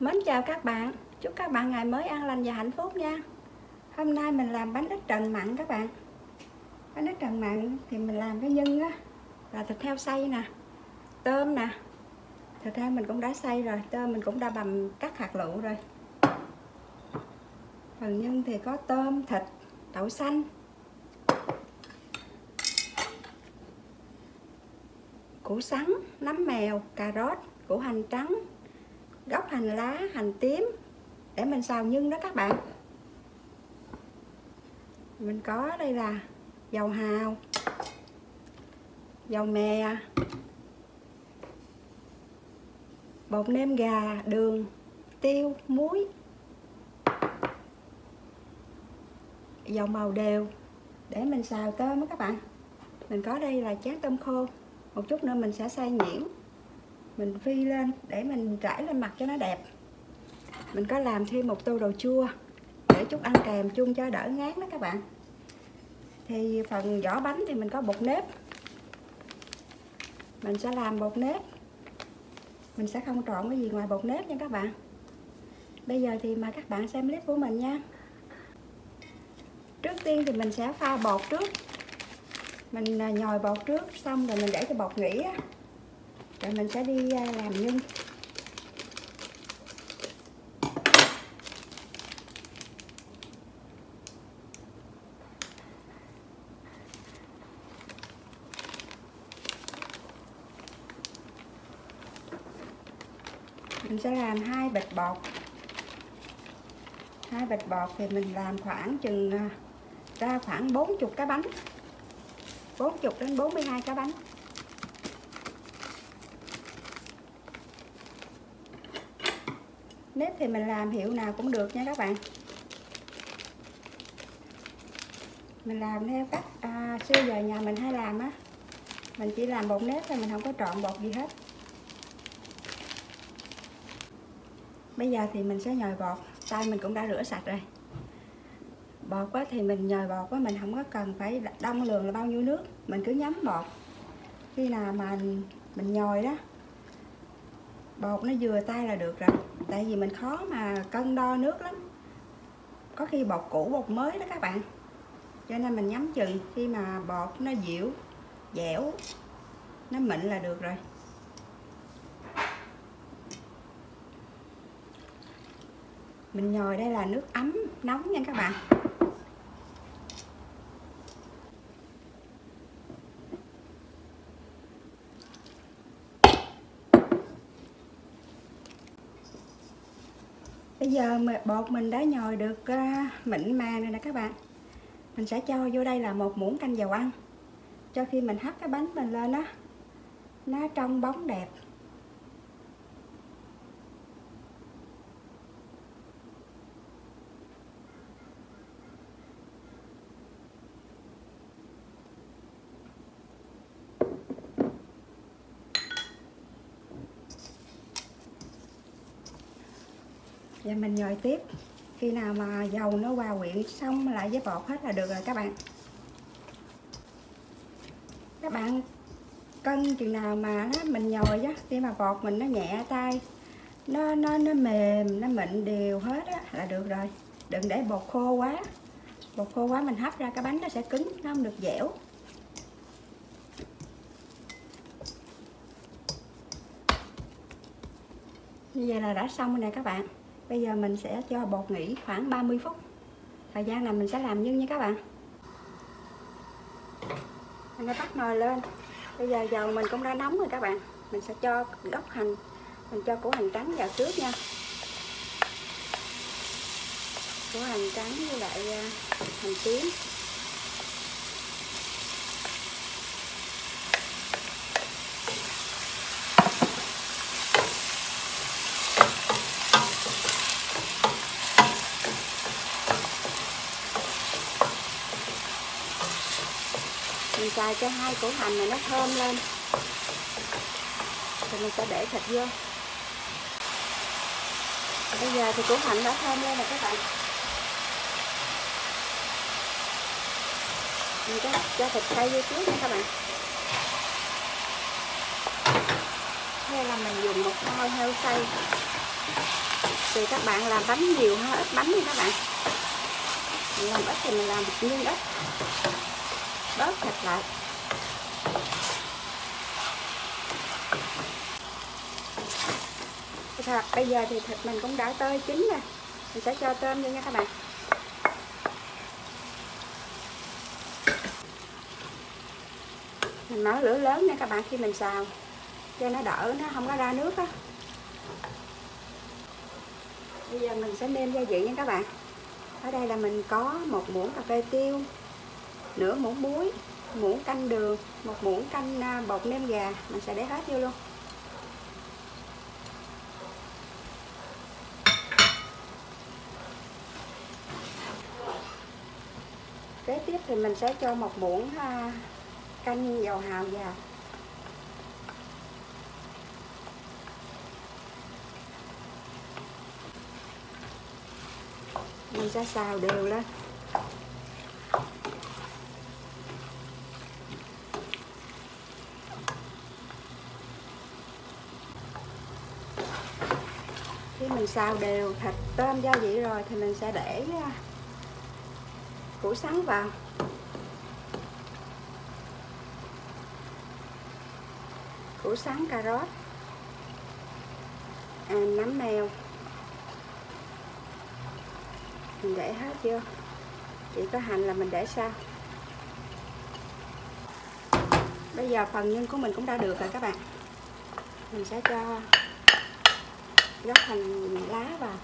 Mến chào các bạn. Chúc các bạn ngày mới an lành và hạnh phúc nha. Hôm nay mình làm bánh ít trần mặn các bạn. Bánh ít trần mặn thì mình làm cái nhân á Là thịt heo xay nè Tôm nè. Thịt heo mình cũng đã xay rồi Tôm mình cũng đã bầm cắt hạt lựu rồi. Phần nhân thì có tôm, thịt, đậu xanh. Củ sắn, nấm mèo, cà rốt, củ hành trắng gốc hành lá, hành tím. Để mình xào nhân đó các bạn. Mình có đây là dầu hào, dầu mè, bột nêm gà, đường, tiêu, muối, dầu màu đều. Để mình xào tôm đó các bạn. Mình có đây là chén tôm khô. Một chút nữa mình sẽ xay nhuyễn mình phi lên, để mình trải lên mặt cho nó đẹp. Mình có làm thêm một tô đồ chua, để chút ăn kèm chung cho đỡ ngán đó các bạn. Thì phần vỏ bánh thì mình có bột nếp. Mình sẽ làm bột nếp. Mình sẽ không trộn cái gì ngoài bột nếp nha các bạn. Bây giờ thì mời các bạn xem clip của mình nha. Trước tiên thì mình sẽ pha bột trước. Mình à, nhồi bột trước, xong rồi mình để cho bột nghỉ á rồi mình sẽ đi à, làm nhân mình sẽ làm hai bịch bột. Hai bịch bột thì mình làm khoảng chừng à, ra khoảng 40 cái bánh. 40 đến 42 cái bánh. Nếp thì mình làm hiệu nào cũng được nha các bạn. Mình làm theo cách à, xưa giờ nhà mình hay làm á. Mình chỉ làm bột nếp thôi mình không có trộn bột gì hết. Bây giờ thì mình sẽ nhồi bột. Tay mình cũng đã rửa sạch rồi. Bột á, thì mình nhồi bột á, mình không có cần phải đông lượng là bao nhiêu nước. Mình cứ nhắm bột. Khi nào mà mình, mình nhồi đó bột nó vừa tay là được rồi tại vì mình khó mà cân đo nước lắm. Có khi bột cũ bột mới đó các bạn. Cho nên mình nhắm chừng, khi mà bột nó dịu, dẻo, nó mịn là được rồi. Mình nhồi đây là nước ấm nóng nha các bạn. Bây giờ bột mình đã nhồi được à, mịn màng rồi nè các bạn. Mình sẽ cho vô đây là một muỗng canh dầu ăn. Cho khi mình hấp cái bánh mình lên á, nó trong bóng đẹp. Và mình nhồi tiếp. Khi nào mà dầu nó hòa quyện xong lại với bột hết là được rồi các bạn. Các bạn cân chừng nào mà mình nhồi á, khi mà bột mình nó nhẹ tay, nó nó nó mềm, nó mịn đều hết á là được rồi. Đừng để bột khô quá. Bột khô quá mình hấp ra cái bánh nó sẽ cứng, nó không được dẻo. Như vậy là đã xong rồi nè các bạn bây giờ mình sẽ cho bột nghỉ khoảng 30 phút. Thời gian này mình sẽ làm nhân nha các bạn. Mình đã bắt nồi lên. Bây giờ dầu mình cũng đã nóng rồi các bạn. Mình sẽ cho gốc hành, mình cho củ hành trắng vào trước nha. Củ hành trắng với lại à, hành tím mình xài cho hai củ hành này nó thơm lên. Thì mình sẽ để thịt vô. Bây giờ thì củ hành đã thơm lên rồi các bạn. Mình có cho thịt xay vô trước nha các bạn. Hay là mình dùng một thoi heo xay. Thì các bạn làm bánh nhiều hay ít bánh đi các bạn. Mình làm ít thì mình làm nhưng ít. Bớt thịt lại. Thật, bây giờ thì thịt mình cũng đã tơi chín rồi. Mình sẽ cho tôm vô nha các bạn. Mình mở lửa lớn nha các bạn khi mình xào cho nó đỡ nó không có ra nước á. Bây giờ mình sẽ nêm gia vị nha các bạn. Ở đây là mình có một muỗng cà phê tiêu nửa muỗng muối muỗng canh đường một muỗng canh à, bột nêm gà. Mình sẽ để hết vô luôn. Kế tiếp thì mình sẽ cho một muỗng à, canh dầu hào vào. Mình sẽ xào đều lên. Khi mình xào đều thịt tôm gia vị rồi thì mình sẽ để à, củ sắn vào. Củ sắn cà rốt à, nấm mèo. Mình để hết chưa? Chỉ có hành là mình để sau bây giờ phần nhân của mình cũng đã được rồi các bạn. Mình sẽ cho gấp hành lá vào.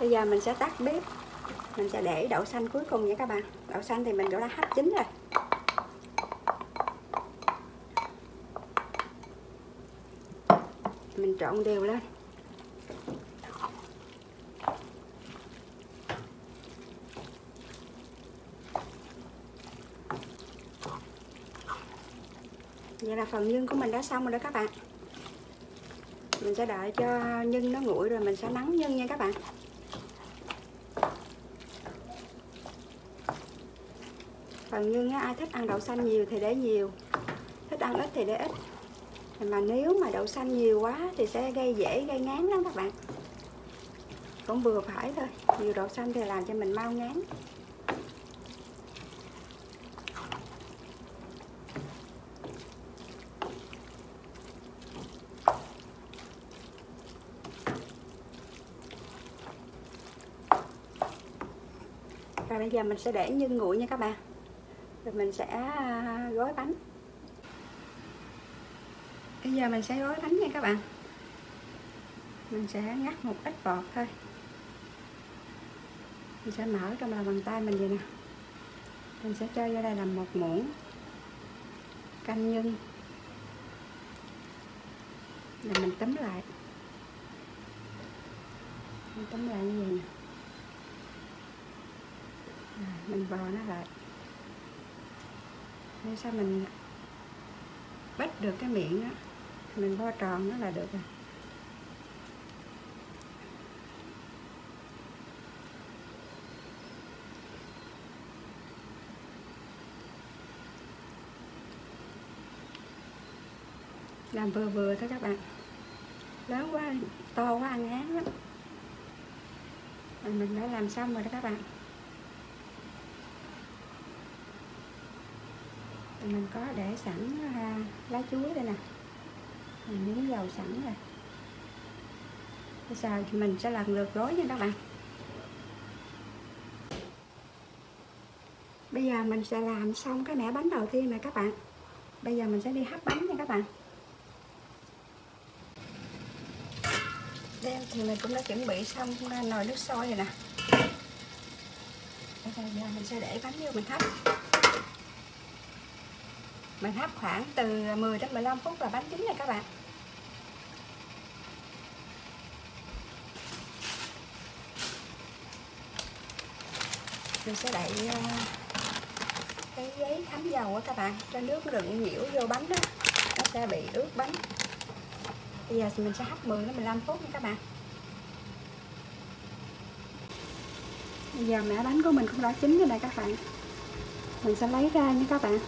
Bây giờ mình sẽ tắt bếp. Mình sẽ để đậu xanh cuối cùng nha các bạn. Đậu xanh thì mình đã hấp chín rồi. Mình trộn đều lên. Vậy là phần nhân của mình đã xong rồi đó các bạn. Mình sẽ đợi cho nhân nó nguội rồi mình sẽ nắng nhân nha các bạn. Phần nhân á, ai thích ăn đậu xanh nhiều thì để nhiều. Thích ăn ít thì để ít. Mà nếu mà đậu xanh nhiều quá thì sẽ gây dễ gây ngán lắm các bạn. Cũng vừa phải thôi. Nhiều đậu xanh thì làm cho mình mau ngán. Rồi bây giờ mình sẽ để nhân nguội nha các bạn. Rồi mình sẽ à, gói bánh. Bây giờ mình sẽ gói bánh nha các bạn. Mình sẽ ngắt một ít bọt thôi. Mình sẽ mở trong lòng bàn tay mình vậy nè. Mình sẽ cho vô đây làm một muỗng Canh nhân. Rồi mình tấm lại. Mình tấm lại như vậy nè. Mình vò nó lại nên sao mình bắt được cái miệng á, mình vo tròn nó là được rồi. Làm vừa vừa thôi các bạn. Lớn quá, to quá, ăn ngán lắm. Mình đã làm xong rồi đó các bạn. Mình có để sẵn à, lá chuối đây nè. Mình miếng dầu sẵn rồi. Bây giờ thì mình sẽ lần lượt gói nha các bạn. Bây giờ mình sẽ làm xong cái mẻ bánh đầu tiên này các bạn. Bây giờ mình sẽ đi hấp bánh nha các bạn. Đây, thì mình cũng đã chuẩn bị xong à, nồi nước sôi rồi nè. Bây giờ mình sẽ để bánh vô mình hấp mình hấp khoảng từ 10 đến 15 phút là bánh chín này các bạn. Mình sẽ đậy ờ, cái giấy thấm dầu á các bạn, cho nước đựng nhiễu vô bánh đó nó sẽ bị ướt bánh. Bây giờ mình sẽ hấp 10 đến 15 phút nha các bạn. Bây giờ mẻ bánh của mình cũng đã chín rồi này các bạn. Mình sẽ lấy ra nha các bạn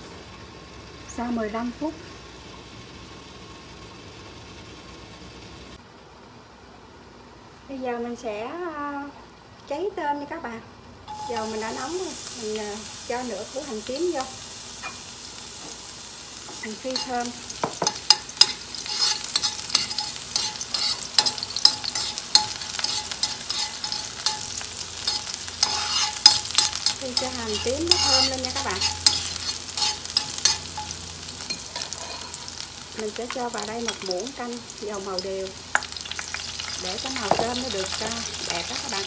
sau 15 phút. Bây giờ mình sẽ ờ, cháy tôm nha các bạn. Dầu mình đã nóng rồi, mình ờ, cho nửa củ hành tím vô. Mình phi thơm phi cho hành tím nó thơm lên nha các bạn. Mình sẽ cho vào đây một muỗng canh dầu màu đều. Để cái màu cơm nó được à, đẹp đó các bạn.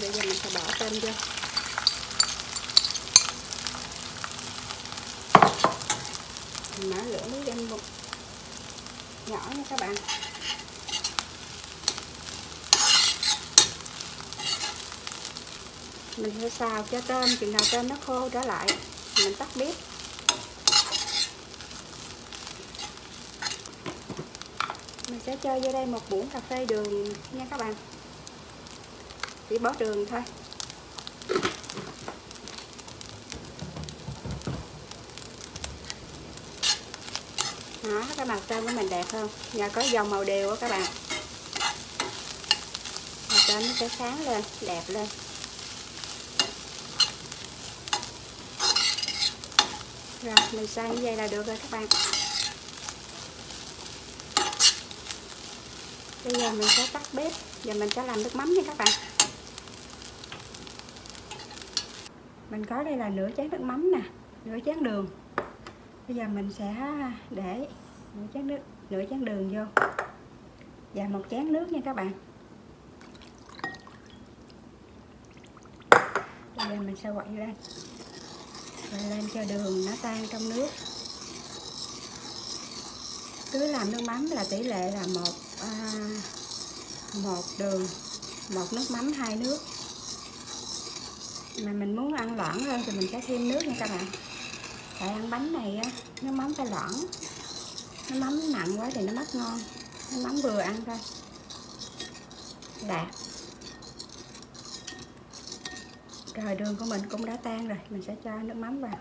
Bây giờ mình sẽ bỏ cơm vô. Mình mở lửa lấy lên một nhỏ nha các bạn. Mình sẽ xào cho tôm, chừng nào tôm nó khô trở lại, mình tắt bếp. Mình sẽ cho vô đây một muỗng cà phê đường nha các bạn. Chỉ bỏ đường thôi. Đó, cái màu tôm của mình đẹp không? Nhờ có dòng màu đều á các bạn. Màu tôm nó sẽ sáng lên, đẹp lên. Rồi, mình xay như vậy là được rồi các bạn. Bây giờ mình sẽ tắt bếp, giờ mình sẽ làm nước mắm nha các bạn. Mình có đây là nửa chén nước mắm nè, nửa chén đường. Bây giờ mình sẽ để nửa chén nước, nửa chén đường vô và một chén nước nha các bạn. Bây giờ mình sẽ quậy lên và lên cho đường nó tan trong nước. Cứ làm nước mắm là tỷ lệ là một à, một đường một nước mắm hai nước. Mà mình muốn ăn loãng hơn thì mình sẽ thêm nước nha các bạn. Tại ăn bánh này á nước mắm phải loãng. Nước mắm nặng quá thì nó mất ngon. Nước mắm vừa ăn thôi. Đạt rồi, đường của mình cũng đã tan rồi. Mình sẽ cho nước mắm vào.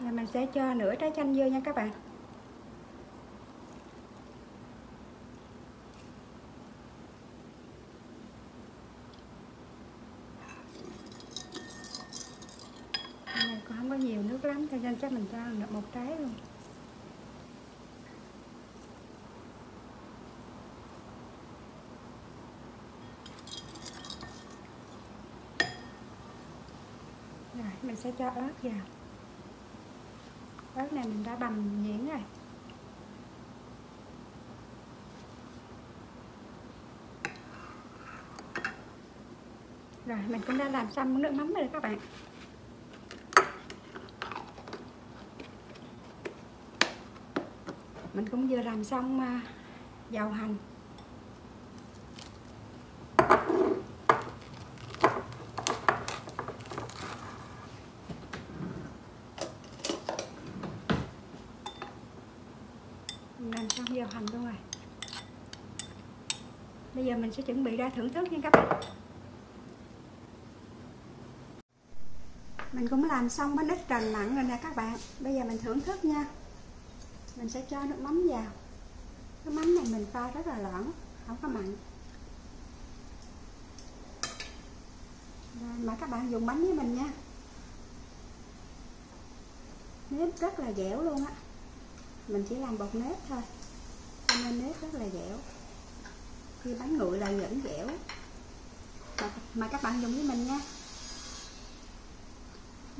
Rồi, mình sẽ cho nửa trái chanh vô nha các bạn này còn không có nhiều nước lắm cho nên chắc mình cho được một trái luôn. Rồi, mình sẽ cho ớt vào. Ớt này mình đã bằm nhuyễn rồi. Rồi, mình cũng đã làm xong nước mắm rồi các bạn. Mình cũng vừa làm xong à, dầu hành. Mình làm xong dầu hành luôn rồi. Bây giờ mình sẽ chuẩn bị ra thưởng thức nha các bạn. Mình cũng làm xong bánh ít trần mặn rồi nè các bạn. Bây giờ mình thưởng thức nha mình sẽ cho nước mắm vào. Cái mắm này mình pha rất là loãng không có mặn. Mà các bạn dùng bánh với mình nha. Nếp rất là dẻo luôn á. Mình chỉ làm bột nếp thôi. Cho nên nếp rất là dẻo. Khi bánh nguội là vẫn dẻo. Mà, mà các bạn dùng với mình nha.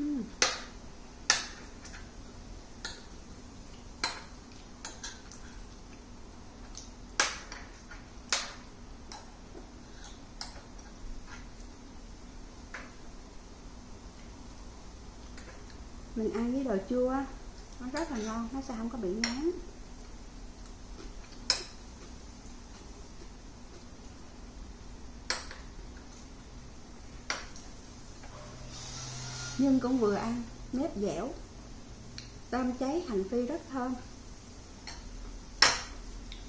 Uhm. Mình ăn với đồ chua nó rất là ngon, nó sẽ không có bị ngán. Nhưng cũng vừa ăn nếp dẻo. Tôm cháy hành phi rất thơm.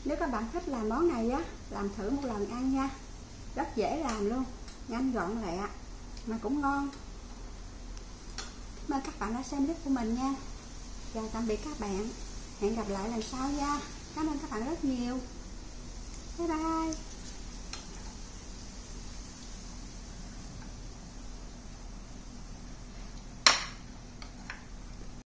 Nếu các bạn thích làm món này á, làm thử một lần ăn nha. Rất dễ làm luôn, nhanh gọn lẹ, mà cũng ngon mời các bạn đã xem clip của mình nha. Chào tạm biệt các bạn. Hẹn gặp lại lần sau nha. Cảm ơn các bạn rất nhiều. Bye bye.